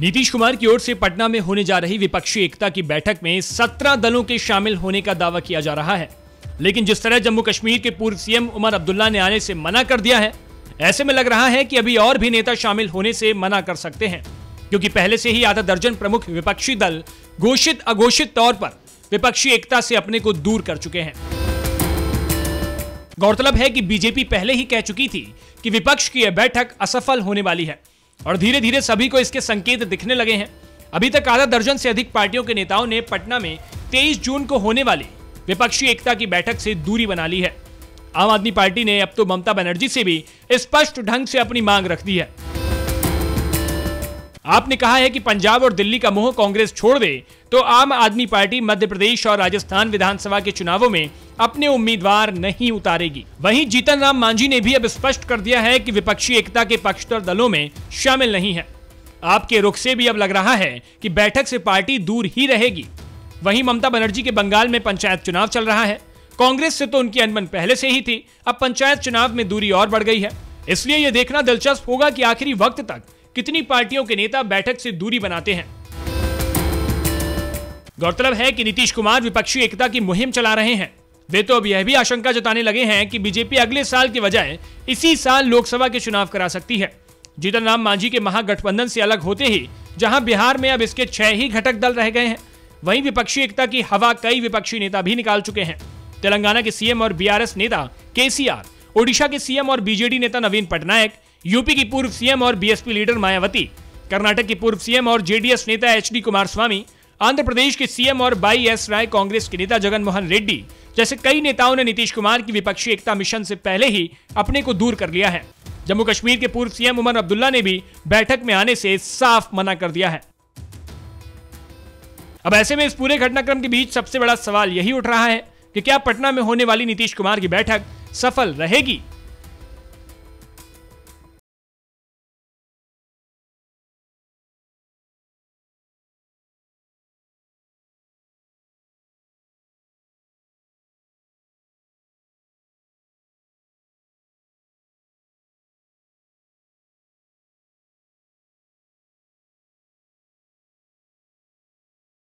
नीतीश कुमार की ओर से पटना में होने जा रही विपक्षी एकता की बैठक में सत्रह दलों के शामिल होने का दावा किया जा रहा है। लेकिन जिस तरह जम्मू कश्मीर के पूर्व सीएम उमर अब्दुल्ला ने आने से मना कर दिया है, ऐसे में लग रहा है कि अभी और भी नेता शामिल होने से मना कर सकते हैं, क्योंकि पहले से ही आधा दर्जन प्रमुख विपक्षी दल घोषित अघोषित तौर पर विपक्षी एकता से अपने को दूर कर चुके हैं। गौरतलब है कि बीजेपी पहले ही कह चुकी थी कि विपक्ष की यह बैठक असफल होने वाली है। और धीरे धीरे सभी को इसके संकेत दिखने लगे हैं। अभी तक आधा दर्जन से अधिक पार्टियों के नेताओं ने पटना में 23 जून को होने वाली विपक्षी एकता की बैठक से दूरी बना ली है। आम आदमी पार्टी ने अब तो ममता बनर्जी से भी स्पष्ट ढंग से अपनी मांग रख दी है। आपने कहा है कि पंजाब और दिल्ली का मोह कांग्रेस छोड़ दे तो आम आदमी पार्टी मध्य प्रदेश और राजस्थान विधानसभा के चुनावों में अपने उम्मीदवार नहीं उतारेगी। वहीं जीतन राम मांझी ने भी अब स्पष्ट कर दिया है कि विपक्षी एकता के पक्षधर दलों में शामिल नहीं है। आपके रुख से भी अब लग रहा है कि बैठक से पार्टी दूर ही रहेगी। वहीं ममता बनर्जी के बंगाल में पंचायत चुनाव चल रहा है। कांग्रेस से तो उनकी अनबन पहले से ही थी, अब पंचायत चुनाव में दूरी और बढ़ गई है। इसलिए यह देखना दिलचस्प होगा कि आखिरी वक्त तक कितनी पार्टियों के नेता बैठक से दूरी बनाते हैं। गौरतलब है कि नीतीश कुमार विपक्षी एकता की मुहिम चला रहे हैं। वे तो अब यह भी आशंका जताने लगे हैं कि बीजेपी अगले साल के बजाय इसी साल लोकसभा के चुनाव करा सकती है। जीतन राम मांझी के महागठबंधन से अलग होते ही, जहाँ बिहार में अब इसके छह ही घटक दल रह गए हैं, वहीं विपक्षी एकता की हवा कई विपक्षी नेता भी निकाल चुके हैं। तेलंगाना के सीएम और बीआरएस नेता केसीआर, ओडिशा के सीएम और बीजेडी नेता नवीन पटनायक यूपी की पूर्व सीएम और बीएसपी लीडर मायावती, कर्नाटक की पूर्व सीएम और जेडीएस नेता H D Kumaraswamy Andhra Pradesh के सीएम और बाई एस राय कांग्रेस के नेता जगन मोहन रेड्डी जैसे कई नेताओं ने नीतीश कुमार की विपक्षी एकता मिशन से पहले ही अपने को दूर कर लिया है। जम्मू कश्मीर के पूर्व सीएम उमर अब्दुल्ला ने भी बैठक में आने से साफ़ मना कर दिया है। अब ऐसे में इस पूरे घटनाक्रम के बीच सबसे बड़ा सवाल यही उठ रहा है कि क्या पटना में होने वाली नीतीश कुमार की बैठक सफल रहेगी?